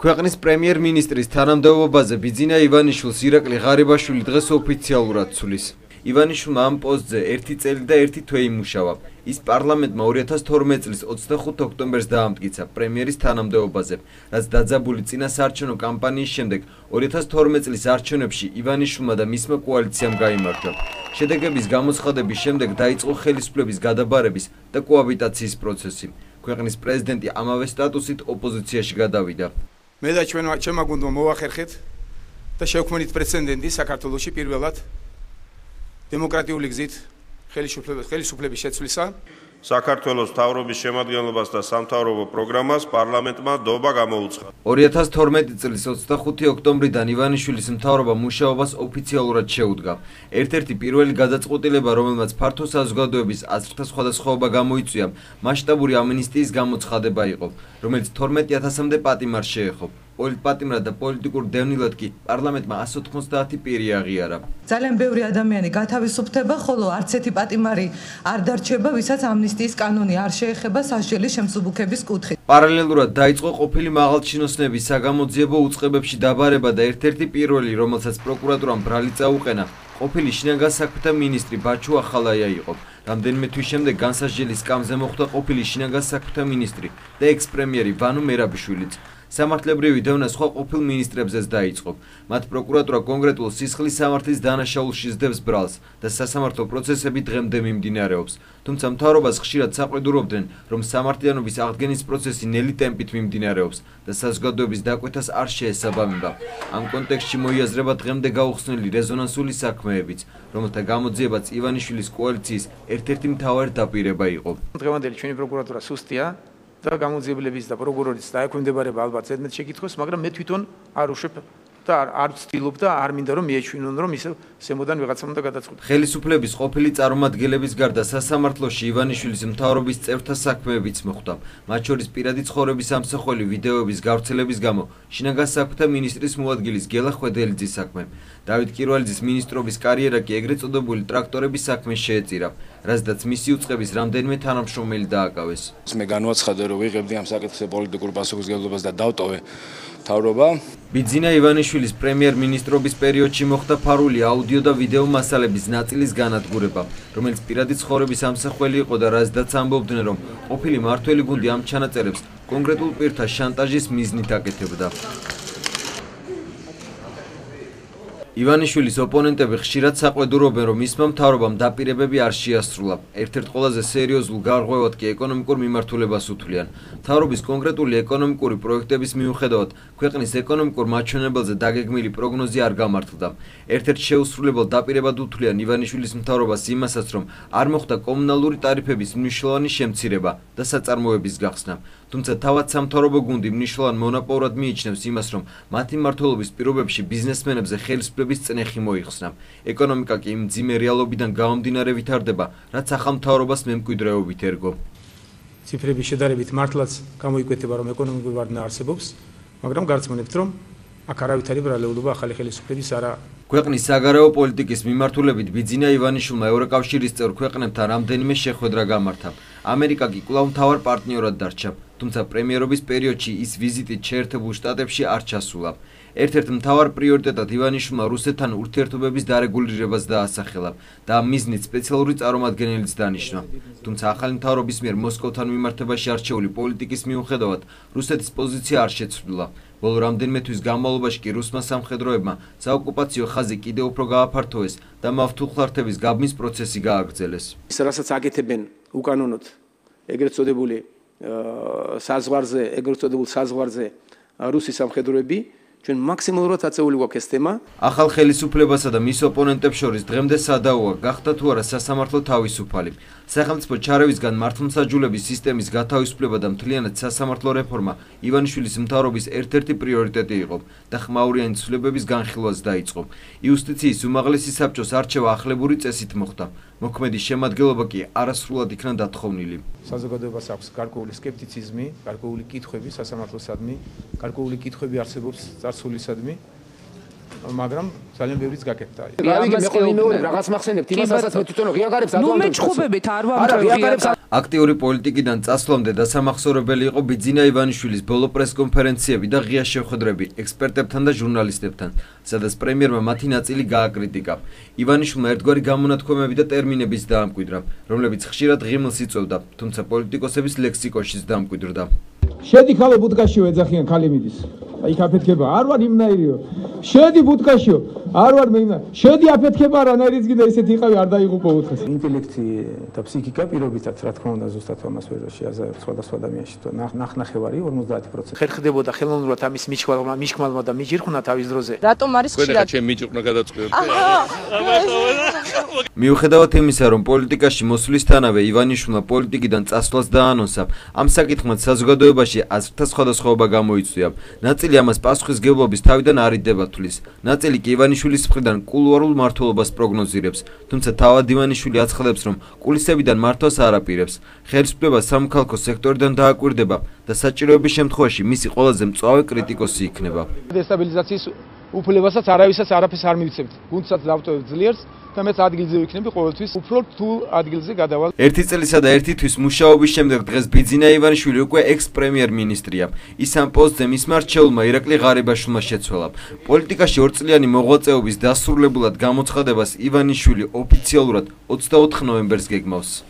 ქვეყნის პრემიერ-მინისტრის თანამდებობაზე ბიძინა ივანიშვილს ირაკლი ღარიბაშვილი დღეს ოფიციალურად ცვლის. ივანიშვილმა ამ პოსტზე 1 წელი და 1 თვე იმუშავა. ის პარლამენტმა 2012 წლის 25 ოქტომბერს დაამტკიცა პრემიერის თანამდებობაზე, რაც დაძაბული წინა საარჩევნო კამპანიის შემდეგ 2012 წლის არჩევნებში ივანიშვილმა და მისმა კოალიციამ გაიმარჯვა. შედეგების გამოცხადების შემდეგ დაიწყო ხელისუფლების გადაბარების და კოაბიტაციის პროცესი. ქვეყნის პრეზიდენტი ამავე სტატუსით ოპოზიციაში გადავიდა. მე და ჩვენ ჩემმა გუნდმა მოვახერხეთ და შევქმნით პრეცედენტი საქართველოსში პირველად. დემოკრატიული გზით ხელისუფლების ხელისუფლების შეცვლისა საქართველოს თავრობის შემადგენლობას და სამთავრობო პროგრამას პარლამენტმა დობა გამოუცხადა. 2012 წლის 25 ოქტომბრიდან ივანიშვილის მთავრობა მუშაობას ოფიციალურად შეუდგა. ერთ-ერთი პირველი გადაწყვეტილება, რომელმაც ფართო საზოგადოების აზრთა სხვადასხვაობა გამოიწვია, მასშტაბური ამინისტიის გამოცხადება იყო, რომელიც 12000-მდე პატიმარს შეეხო. პოლიტპატიმრად და პოლიტიკურ დევნილად კი პარლამენტმა 190 პირი აღიარა. ძალიან ბევრი ადამიანი გათავისუფლდება, ხოლო არც ერთი პატიმარი არ დარჩება, ვისაც ამნისტიის კანონი არ შეეხება სასჯელი შემსუბუქების კუთხით. პარალელურად დაიწყო ყოფილი მაღალჩინოსნების საგამოძიებო უწყებებში დაბარება და ერთ-ერთი პირველი, რომელსაც პროკურატურამ ბრალი წაუყენა, ყოფილი შინაგან საქმეთა მინისტრი ბაჩუ ახალაია იყო. რამდენიმე თვის შემდეგ განსასჯელის სკამზე მოხვდა ყოფილი შინაგან საქმეთა მინისტრი და ექს-პრემიერი ვანო მერაბიშვილიც. სამართლებრივი დევნა სხვა ყოფილ მინისტრებზეც დაიწყო. მათ პროკურატურა კონკრეტულ სისხლის სამართლის დანაშაულში ზდებს ბრალს და სასამართლო პროცესები დღემდე მიმდინარეობს. თუმცა მთავრობას ხშირად საყვედურობდნენ, რომ სამართლიანობის აღდგენის პროცესი ნელი ტემპით მიმდინარეობს და საზოგადოების დაკვეთას არ შეესაბამება. ამ კონტექსტში მოიაზრება დღემდე გაუხსნელი რეზონანსული საქმეებიც, რომელთა გამოძიებაც ივანიშვილის კოალიციის ერთ-ერთი მთავარი დაპირება იყო. დღევანდელი ჩვენი პროკურატურა სუსტია, და გამოძიებლების და პროკურორის დაექვემდებარება ალბათ ზედმეტ შეკითხვას, მაგრამ მე თვითონ არ უშვებ და არ ვცდილობ და არ მინდა რომ მიეჩვინონ რომ ისე სემოდან ვიღაცამ უნდა გადაწყვეტოს. ხელისუფლების ყოფილი წარმომადგენლების გარდა სასამართლოში ივანიშვილის მთავრობის წევრთა საქმეებიც მოხდა. მათ შორის პირადი ცხოვრების ამსახველი ვიდეოების გავრცელების გამო შინაგან საქმეთა მინისტრის მოადგილის გელა ხვედელიძის საქმე. დავით კირვალიძის მინისტრობის კარიერა კი ეგრეთ წოდებული ტრაქტორების საქმეს შეეწირა. რაზედაც მისი უწყების რამდენიმე თანამშრომელი დააკავეს. მე განვაცხადე რომ ვიღებდი ამ საკითხზე პოლიტიკურ პასუხისგებლობას და დავტოვე თავრობა. ბიძინა ივანიშვილის პრემიერ-მინისტრობის პერიოდში მოხდა ფარული აუდიო და ვიდეო მასალების ნაწილის განადგურება, რომელიც პირადი ცხოვრების ამსახველი იყო და რაზედაც ამბობდნენ რომ ყოფილი მართველი გუნდი ამ ჩანაწერებს კონკრეტულ პირთა შანტაჟის მიზნით აკეთებდა. ივანიშვილის ოპონენტები ხშირად საყვედურობენ, რომ მისმა მთავრობამ დაპირებები არ შეასრულა. ერთ-ერთ ყველაზე სერიოზულ გარღვევად კი ეკონომიკურ მიმართულებას უთვლიან. მთავრობის კონკრეტული ეკონომიკური პროექტების მიუხედავად, ქვეყნის ეკონომიკურ მაჩვენებელზე დაგეგმილი პროგნოზი არ გამართლდა. ერთ-ერთ შეუსრულებელ დაპირებად უთვლიან ივანიშვილის მთავრობას იმასაც, რომ არ მოხდა კომუნალური ტარიფების მნიშვნელოვანი შემცირება და საწარმოების გახსნა. თუმცა თავად სამთავრობო გუნდი მნიშვნელოვან მონოპოლად მიიჩნევს იმას, რომ მათი მმართველობის პირობებში ბიზნესმენებზე ხელისუფლების წნეხი მოიხსნა. ეკონომიკა კი იმ ძიმე რეალობიდან გამომდინარე ვითარდება, რაც ახალმთავრობას მემკვიდრეობით ერგო. ციფრების შედარებით მართლაც გამოიკვეთება, რომ ეკონომიკური ვარდნა არსებობს, მაგრამ გარწმუნებთ, რომ აქ არავითარი ბრალეულობა ახალი ხელისუფლების არა ქვეყნის საგარეო პოლიტიკის მიმართულებით ბიძინა ივანიშვილმა ევროკავშირის წევრ ქვეყნებთან რამდენიმე შეხვედრა გამართა. ამერიკა კი კვლავ მთავარ პარტნიორად დარჩა. თუმცა პრემიერობის პერიოდში ის ვიზიტით შეერთებულ შტატებში არ ჩასულა. ერთ-ერთ მთავარ პრიორიტეტად ივანიშვილმა რუსეთთან ურთიერთობების დარეგულირებას დაასახელა და მიზნით სპეციალური წარმომადგენელიც დანიშნა. თუმცა ახალი მთავრობის მიერ მოსკოვთან მიმართებაში არჩეული პოლიტიკის მიუხედავად რუსეთის პოზიცია არ შეცვლილა. ბოლო რამდენიმე თვის განმავლობაში კი რუსმა სამხედროებმა საოკუპაციო ხაზი კიდევ უფრო გააფართოვეს და მავთულხლართების გაბმის პროცესი გააგრძელეს. ის რასაც აკეთებენ უკანონოდ ეგრეთ წოდებული საზღვარზე, ეგრეთ წოდებულ საზღვარზე რუსი სამხედროები ჩვენ მაქსიმალურად აწეული გვაქვს ეს თემა. ახალ ხელისუფლებასა და მის ოპონენტებს შორის დღემდე სადაოა გახდა თუ არა სასამართლო თავისუფალი. სახელმწიფო ჩარევისგან მართლმსაჯულების სისტემის გათავისუფლება და მთლიანად სასამართლო რეფორმა ივანიშვილის მთავრობის ერთ-ერთი პრიორიტეტი იყო და ხმაურიანი ცვლილებების განხილვაც დაიწყო. იუსტიციის უმაღლესი საბჭოს არჩევა ახლებური წესით მოხდა. მოქმედი შემადგენლობა კი არასრულად იქნა დათხოვნილი. საზოგადოებას აქვს გარკვეული скептицизმი, გარკვეული კითხვები სასამართლოსადმი, გარკვეული კითხვები არსებობს წარსულისადმი. მაგრამ ძალიან ბევრიც გაკეთდა. რა ვიცი მე ხოლმე მეორე რაღაც მახსენებთ იმასაც მე თვითონ ღიაგარებს ადვანტებს. ნუ მეჩხუბებით არ ვამტყევი. არა ღიაგარებს აქტიური პოლიტიკიდან წასვლამდე დასამახსოვრებელი იყო ბიძინა ივანიშვილის ბოლო პრესკონფერენციები და ღია შეხვედრები ექსპერტებთან და ჟურნალისტებთან, სადაც პრემიერმა მათი ნაწილი გააკრიტიკა. ივანიშვილმა ერთგვარი გამონათქვამები და ტერმინებიც დაამკვიდრა, რომლებიც ხშირად ღიმილს იწვევდა, თუმცა პოლიტიკოსების ლექსიკონშიც დაამკვიდრდა. შედი ხალე ბუდკაშიო ეძახიან ქალიმიდის. აი კაფეთქება არ ვარ იმნაირიო. შედი ბუდკაშიო არ ვარ მე შედი აფეთქება რანაირიც კიდე ისეთი იყავი არ დაიღუპო უცხეს ინტელექტი და ფსიქიკა პირობითაც რა თქმა უნდა ზუსტად ამას ვერ შეაზარებ სხვადასხვა ადამიანში თუ ნახნახევარი 50% ხერხდებოდა ხელოვნურად ამის მიჩქვალმა მიჩქმალმა და მიჯირხუნა თავის დროზე. რატომ არის ხშირად ყველა ჩემ მიჯუყნა გადაწყვეტ მიუხედავად იმისა რომ პოლიტიკაში მოსვლისთანავე ივანიშვილმა პოლიტიკიდან წასვლას დაანონსა ამ საკითხმად საზოგადოებაში აზრთა სხვადასხვაობა გამოიწვია ნაწილი ამას პასუხისგებლობის თავიდან არიდება თulis ნაწილი კი ივანიშვილის მხრიდან კულუარულ მართლობას პროგნოზირებს, თუმცა თავად ივანიშვილი აცხადებს, რომ კულისებიდან მართვას არ აპირებს. ხელისუფლება სამხალხო სექტორიდან დააკვირდება და საჭიროების შემთხვევაში მისი ყველაზე მწვავე კრიტიკოსი იქნება. დესტაბილიზაციის უფლებასაც არავისაც არაფერს არ მივიცემთ. გუნდსაც დავტოვებ ძლიერს და მეც ადგილზე ვიქნები ყოველთვის. უფრო თუ ადგილზე გადავალ. ერთი წელისა და ერთი თვის მუშაობის შემდეგ დღეს ბიძინა ივანიშვილი უკვე ექს-პრემიერ-მინისტრია. ის ამ პოსტზე მისმა რჩეულმა ირაკლი ღარიბაშვილმა შეცვალა. პოლიტიკაში ორწლიანი მოღვაწეობის დასრულებულად გამოცხადებას ივანიშვილი ოფიციალურად 24 ნოემბერს გეგმავს.